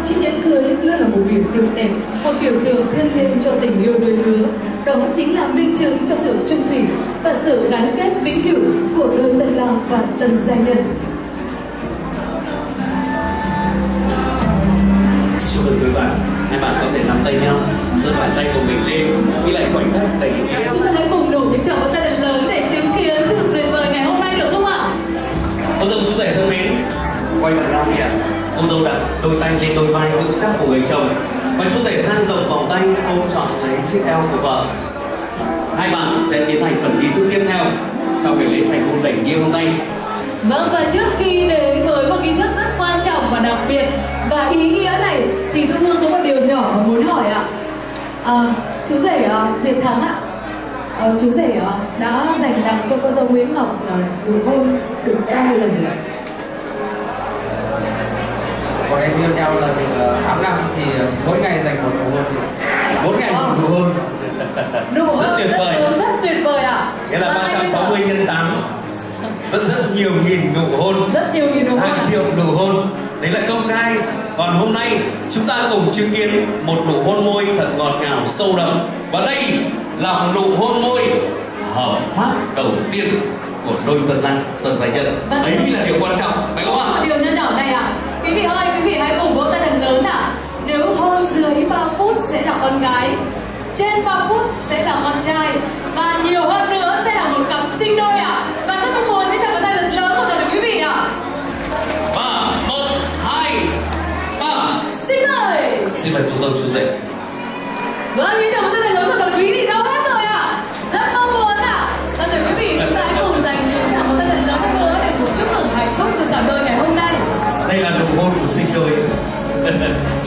[SPEAKER 9] Chiếc nhẫn cưới luôn là một biểu tượng đẹp, một biểu tượng thiêng liêng cho tình yêu đôi lứa. Đó chính là minh chứng cho sự trung thủy và sự gắn kết vĩnh cửu của đôi tân lang và tân gia nhân.
[SPEAKER 8] chúc mừng quý bạn. Hai bạn có thể nắm tay nhau giơ bàn tay của mình lên ghi lại khoảnh khắc đầy ý nghĩa.
[SPEAKER 9] Chúng ta hãy cùng nổ những tràng pháo tay thật lớn để chứng kiến sự tuyệt vời ngày hôm nay được không ạ?
[SPEAKER 8] cô dâu chú rể thân mến quay mặt ra kìa cô dâu đặt đôi tay lên đôi vai vững chắc của người chồng. Và chú rể dang rộng vòng tay ôm trọn lấy chiếc eo của vợ hai bạn sẽ tiến hành phần nghi thức tiếp theo trong buổi lễ thành hôn đầy nghĩa hôm nay.
[SPEAKER 9] Vâng và trước khi đến với một nghi thức rất quan trọng và đặc biệt và ý nghĩa này thì Thu Hương có một điều nhỏ mà muốn hỏi ạ. À, chú rể à, Việt Thắng ạ. À, chú rể à, đã dành tặng cho cô dâu Nguyễn Ngọc nụ hôn được bao nhiêu lần rồi?
[SPEAKER 5] Bọn em yêu nhau là được 8 năm thì mỗi ngày dành một nụ hôn.
[SPEAKER 8] Mỗi ngày một nụ hôn
[SPEAKER 9] Hôn
[SPEAKER 8] Rất tuyệt vời.
[SPEAKER 9] rất, rất tuyệt vời ạ.
[SPEAKER 8] nghĩa là
[SPEAKER 9] Và ngay bây giờ-
[SPEAKER 8] 360 nhân 8 rất rất nhiều nghìn nụ hôn
[SPEAKER 9] rất nhiều nghìn nụ hôn.
[SPEAKER 8] hàng triệu nụ hôn đấy là công khai còn hôm nay chúng ta cùng chứng kiến một nụ hôn môi thật ngọt ngào sâu đậm và đây là nụ hôn môi hợp pháp đầu tiên của đôi tân lang tân gia nhân
[SPEAKER 9] Vâng.
[SPEAKER 8] đấy là điều quan trọng phải không ạ
[SPEAKER 9] Điều nhân nhỏ này ạ. Quý vị ơi, quý vị hãy cùng vỗ tay thật lớn ạ. Nếu hôn dưới 3 phút sẽ là con gái,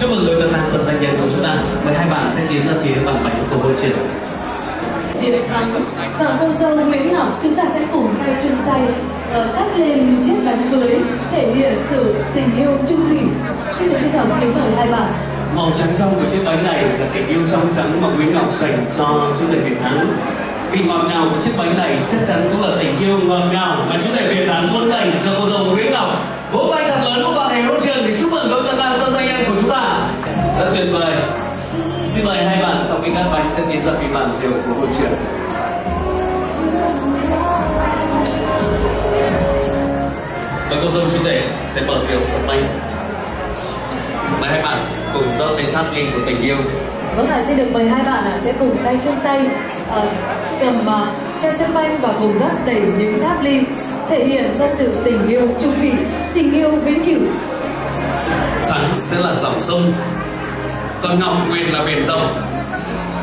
[SPEAKER 9] chúc mừng đôi
[SPEAKER 8] tân lang tân gia nhân của chúng ta mời hai bạn sẽ tiến ra phía bàn bánh của hôn trường
[SPEAKER 9] Việt Thắng và cô dâu Nguyễn Ngọc chúng ta sẽ cùng tay chung tay ờ, cắt lên chiếc bánh cưới thể hiện sự tình yêu trung thủy. Xin được trân trọng kính mời hai bạn.
[SPEAKER 8] Màu trắng trong của chiếc bánh này là tình yêu trong trắng mà Nguyễn Ngọc dành cho chú rể Việt Thắng. Vị ngọt ngào của chiếc bánh này chắc chắn cũng là tình yêu ngọt ngào mà chú rể Việt Thắng muốn dành cho cô dâu Nguyễn Ngọc. Vỗ tay thật lớn của toàn thể hôn trường để chúc mừng đôi tân lang tân gia nhân của chúng ta. Rất tuyệt vời. Xin mời hai bạn sau khi cắt bánh sẽ tiến ra phía bàn rượu của hội trưởng và cô dâu chú rể sẽ mở rượu sập tay mời hai bạn cùng rót lên tháp ly của tình yêu
[SPEAKER 9] Vâng ạ, xin được mời hai bạn ạ sẽ cùng tay trong tay uh, cầm uh, chai sâm banh và cùng rót đầy những tháp ly thể hiện cho sự tình yêu trung thủy, tình yêu vĩnh cửu.
[SPEAKER 8] thắng sẽ là dòng sông còn ngọc quyền là biển rộng.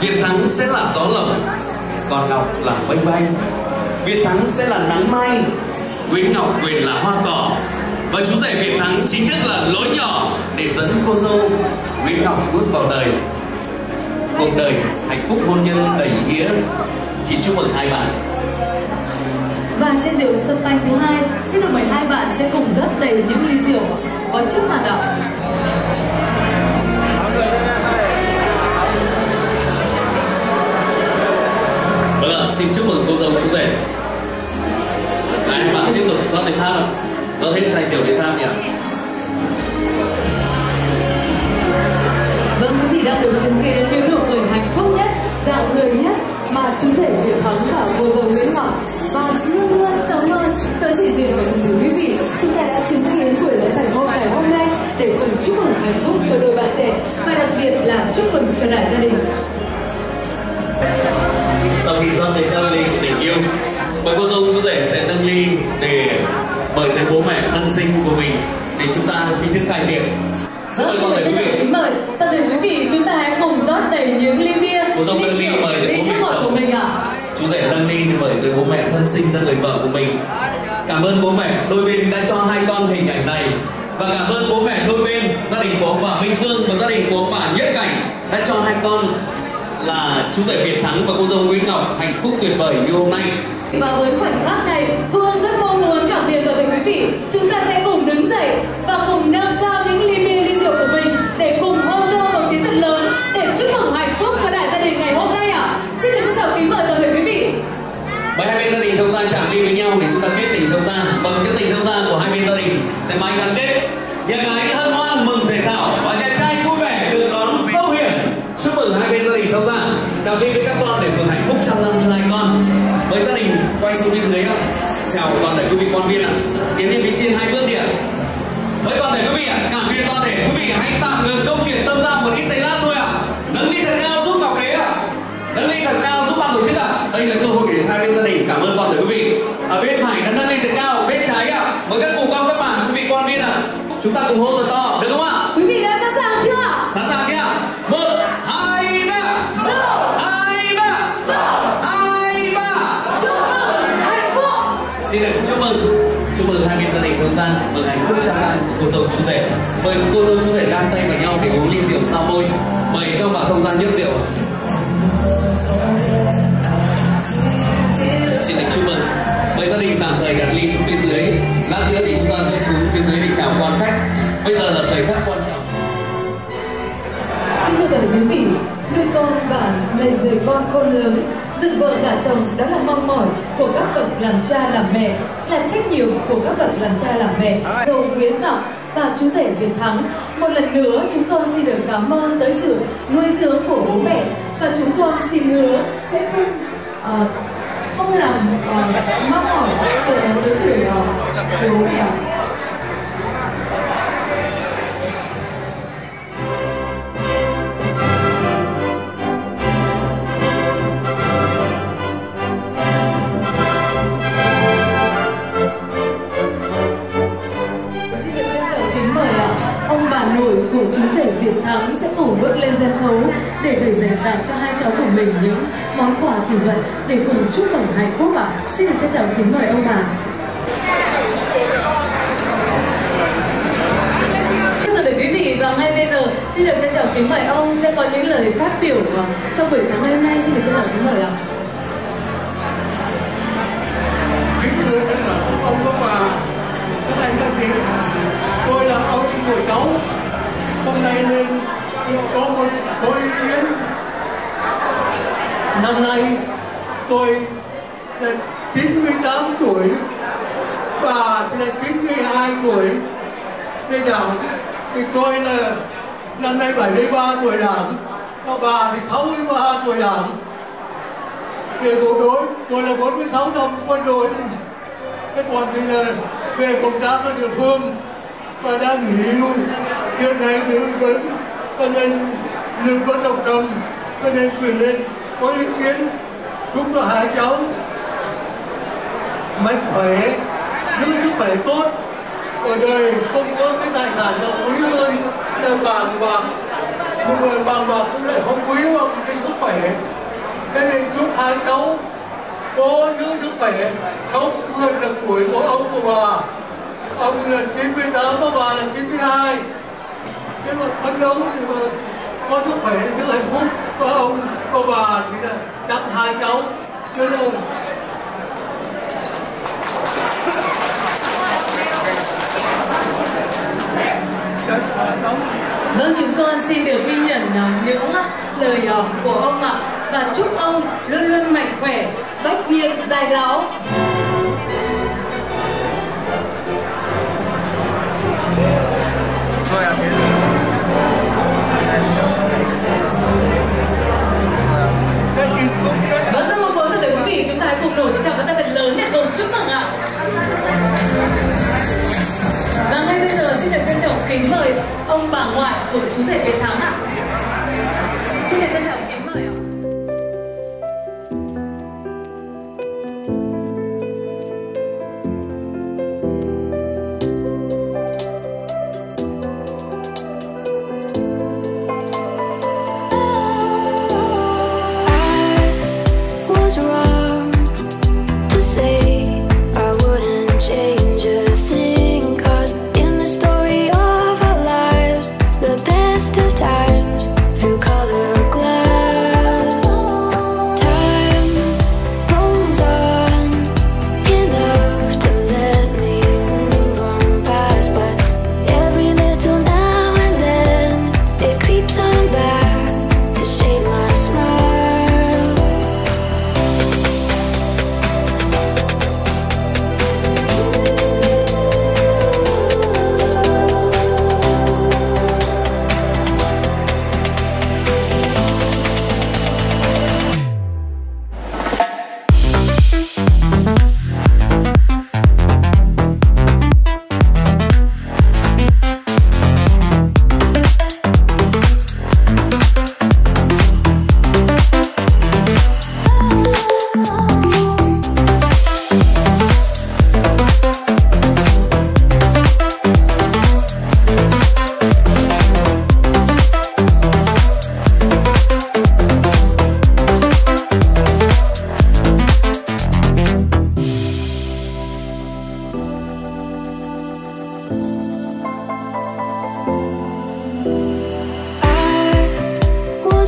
[SPEAKER 8] Việt thắng sẽ là gió lộng còn ngọc là mây bay việt thắng sẽ là nắng mai nguyễn ngọc quyền là hoa cỏ. Và chú rể việt thắng chính thức là lối nhỏ để dẫn cô dâu nguyễn ngọc bước vào đời. Cuộc đời hạnh phúc hôn nhân đầy ý nghĩa. Xin chúc mừng hai bạn.
[SPEAKER 9] Và trên rượu sâm banh thứ hai, xin được mời hai bạn sẽ cùng rất đầy những ly rượu. Có trước mặt ạ.
[SPEAKER 8] Vâng ạ, xin chúc mừng cô dâu chú rể. Này, bạn tiếp tục dọn đến tham ạ. Rót hết chai rượu đến tham nhỉ.
[SPEAKER 9] Vâng, quý vị đã được chứng kiến những nụ cười hạnh phúc nhất, dạng người nhất mà chú rể Việt Thắng và cô dâu
[SPEAKER 8] thức khai tiệc. Xin mời con
[SPEAKER 9] Vâng,
[SPEAKER 8] mời quý vị.
[SPEAKER 9] kính mời toàn thể quý vị chúng ta hãy cùng rót đầy những ly bia,
[SPEAKER 8] Cô dâu nâng ly mời
[SPEAKER 9] ly
[SPEAKER 8] bố mẹ chồng.
[SPEAKER 9] của mình ạ.
[SPEAKER 8] Chú rể nâng ly mời tới bố mẹ thân sinh ra người vợ của mình. Cảm ơn bố mẹ đôi bên đã cho hai con hình ảnh này và cảm ơn bố mẹ đôi bên gia đình của bà Minh Phương và gia đình của bà Nhất Cảnh đã cho hai con là chú rể Việt Thắng và cô dâu Nguyễn Ngọc hạnh phúc tuyệt vời như hôm nay.
[SPEAKER 9] Và với khoảnh khắc này,
[SPEAKER 8] thông gia chạm đi với nhau để chúng ta kết tình thông gia. Vâng, bằng cái tình thông gia của hai bên gia đình sẽ mãi gắn kết. Nhà gái thân ngoan mừng rể thảo và nhà trai vui vẻ được đón sâu hiền. Chúc mừng hai bên gia đình thông gia. Chào đi với các con để được hạnh phúc trăm năm cho hai con. Với gia đình quay xuống bên dưới ạ. Chào toàn thể quý vị quan viên ạ. Tiến lên phía trên hai bước đi ạ. Với toàn thể quý vị ạ, cảm ơn toàn thể quý vị hãy tạm ngừng câu chuyện tâm gia một ít giây lát thôi ạ. Nâng ly thật cao giúp. Nâng ly thật cao giúp ban tổ chức ạ. Đây là cơ hội để hai bên gia đình cảm ơn toàn thể quý vị. Ở bên phải là nâng ly thật cao, bên trái ạ. Mời các cụ con các bạn quý vị quan viên ạ. Chúng ta cùng hô thật to, được không ạ?
[SPEAKER 9] Quý vị đã sẵn sàng chưa?
[SPEAKER 8] Sẵn sàng chưa ạ? Một, hai, ba. Hai, ba. Hai, ba.
[SPEAKER 9] Chúc mừng hạnh phúc.
[SPEAKER 8] Xin được chúc mừng chúc mừng hai bên gia đình chúng ta mừng hạnh phúc cho hai cô dâu chú rể mời cô dâu chú rể đan tay vào nhau để uống ly rượu sau môi mời các bạn không gian nhấp rượu
[SPEAKER 9] Kính thưa toàn nuôi con và lầy rời con khôn lớn, dựng vợ gả chồng đó là mong mỏi của các bậc làm cha làm mẹ, là trách nhiệm của các bậc làm cha làm mẹ. Dầu Nguyễn Ngọc và chú rể Việt Thắng, một lần nữa chúng con xin được cảm ơn tới sự nuôi dưỡng của bố mẹ và chúng con xin hứa sẽ không ờ, không làm uh, mắc mỏi tới tới sự uh, bố mẹ. Chú rể Việt Thắng sẽ cùng bước lên sân khấu để gửi dành tặng cho hai cháu của mình những món quà kỷ vật để cùng chúc mừng hạnh phúc ạ. Xin được trân trọng kính mời ông bà. Quý vị và ngay bây giờ, xin được trân trọng kính mời ông sẽ có những lời phát biểu ờ, trong buổi sáng ngày hôm nay xin được trân trọng kính mời ạ.
[SPEAKER 11] kính thưa tất cả các ông các bà, các anh các chị, tôi là ông của cháu hôm nay lên có một tôi ý kiến năm nay tôi là 98 tuổi bà thì là 92 tuổi bây giờ thì tôi là năm nay 73 tuổi đảng Và bà thì 63 tuổi đảng. Về bộ đội, tôi là 46 năm quân đội. Thế còn thì là về công tác ở địa phương và đang nghỉ hưu. Hiện nay thì với anh em lương vẫn đồng đồng cho nên quyền lên, có ý kiến cũng là hai cháu. Mạnh khỏe, giữ sức khỏe tốt, ở đời không có cái tài sản nào quý hơn là vàng bạc một người vàng bạc cũng lại không quý hơn cái sức khỏe. Cho nên chúc hai cháu có giữ sức khỏe sống hơn là tuổi của ông của bà. Ông là 98 và bà là 92 cái luật phấn đấu thì mà có sức khỏe giữ hạnh phúc. Có ông có bà thì là đắp hai cháu. Cho nên
[SPEAKER 9] Vâng, chúng con xin được ghi nhận à, những à, lời à, của ông ạ. Và chúc ông luôn luôn mạnh khỏe, bách niên dài lão. Chúc mừng ạ. Và ngay bây giờ xin được trân trọng kính mời ông bà ngoại của chú rể Việt Thắng ạ.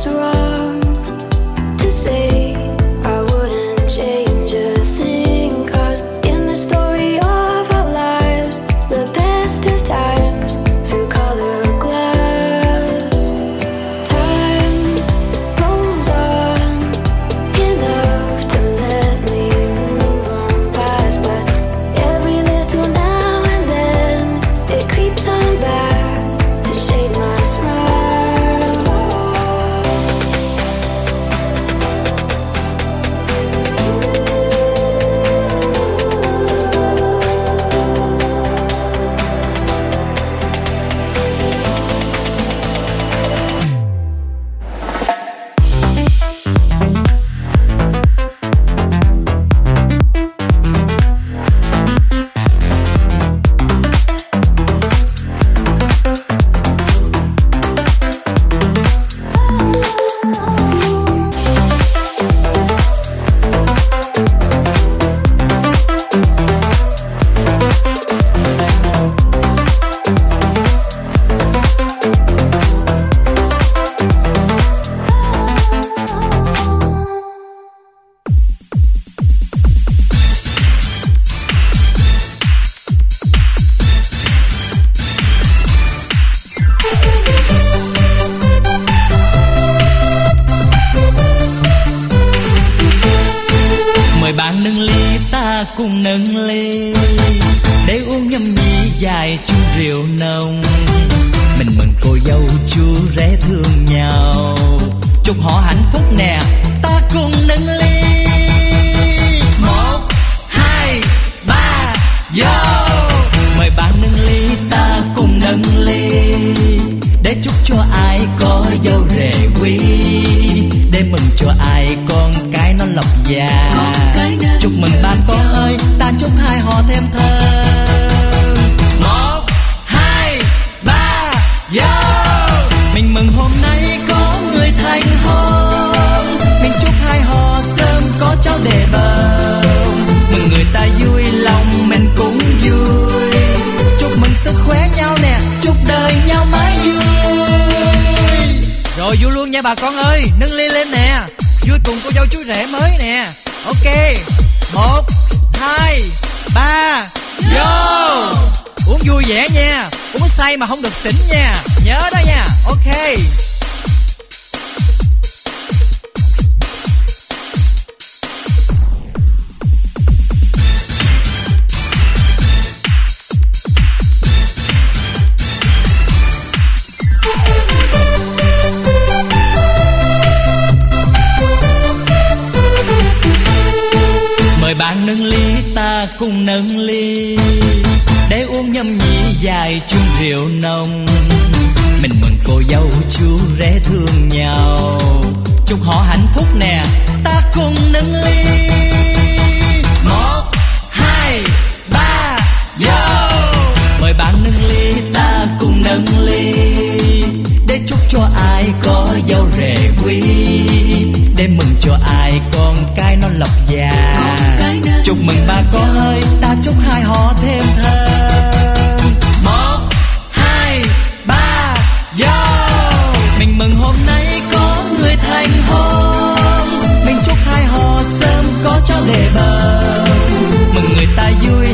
[SPEAKER 12] Was wrong
[SPEAKER 13] bà con ơi, nâng ly lên nè. Vui cùng cô dâu chú rể mới nè. Ok. Một, hai, ba. Vô. Uống vui vẻ nha. Uống say mà không được xỉn nha. Nhớ đó nha. Ok. Rượu nồng. Mình mừng cô dâu chú rể thương nhau. Chúc họ hạnh phúc nè ta cùng nâng ly. Một hai ba yo mời bạn nâng ly ta cùng nâng ly. Để chúc cho ai có dâu rể quý. Để mừng cho ai con cái nó lộc già. Chúc mừng ba con ơi ta chúc hai họ thêm thơm mừng